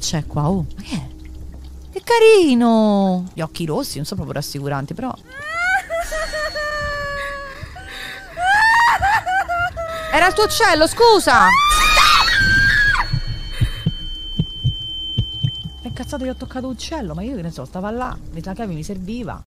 c'è qua? Oh, ma che è? Che carino! Gli occhi rossi, non so proprio rassicuranti, però... Era il tuo uccello, scusa! È cazzato gli ho toccato uccello? Ma io che ne so, stava là, la chiave mi serviva.